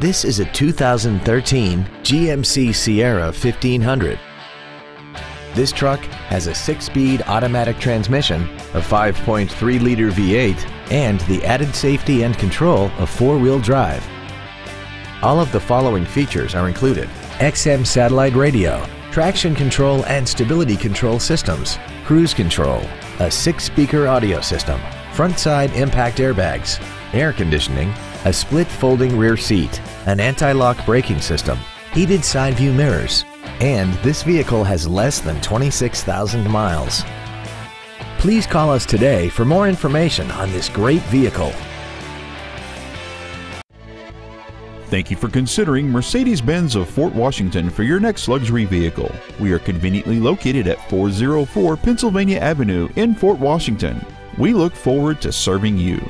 This is a 2013 GMC Sierra 1500. This truck has a six-speed automatic transmission, a 5.3-liter V8, and the added safety and control of four-wheel drive. All of the following features are included. XM satellite radio, traction control and stability control systems, cruise control, a six-speaker audio system, front side impact airbags, air conditioning, a split folding rear seat, an anti-lock braking system, heated side view mirrors, and this vehicle has less than 26,000 miles. Please call us today for more information on this great vehicle. Thank you for considering Mercedes Benz of Fort Washington for your next luxury vehicle. We are conveniently located at 404 Pennsylvania Avenue in Fort Washington. We look forward to serving you.